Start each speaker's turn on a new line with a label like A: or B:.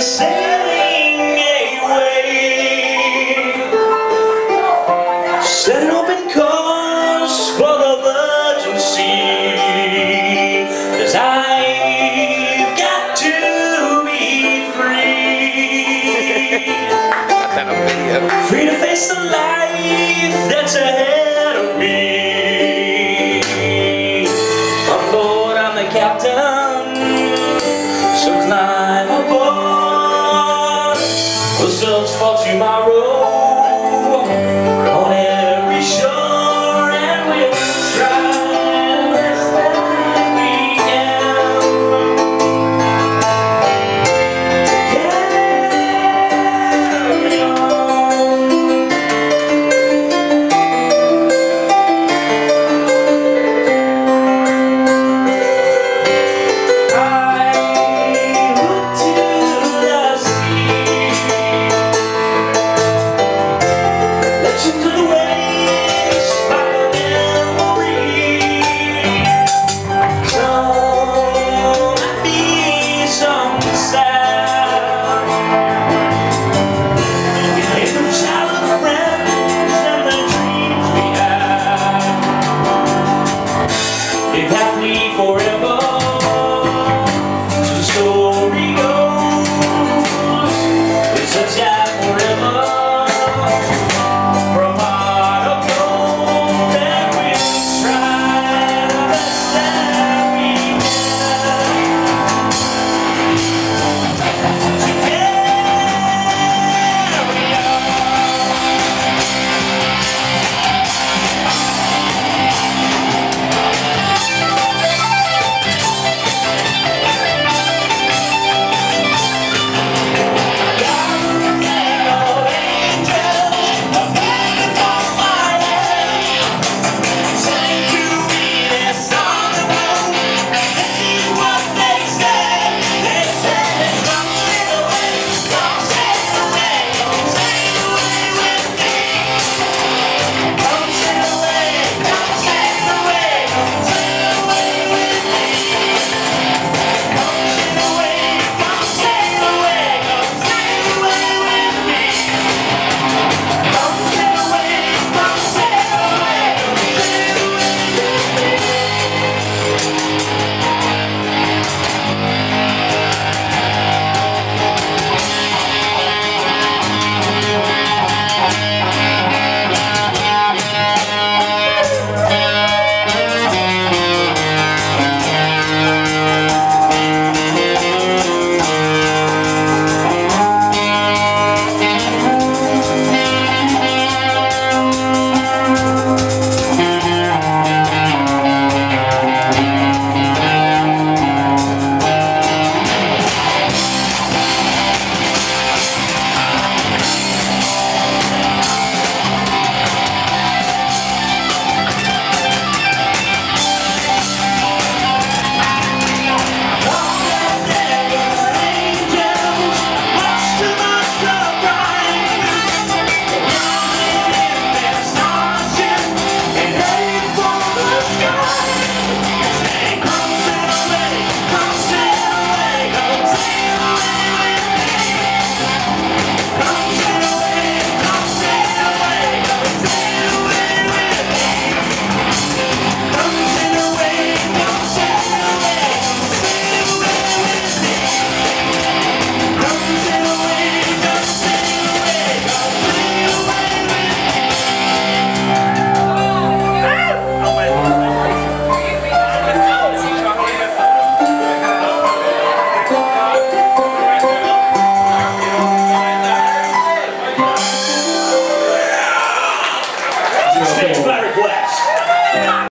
A: sailing away. Set an open course for the virgin I've got to be free. free to face the life that's ahead of me. I'm the captain. tomorrow. It me forever.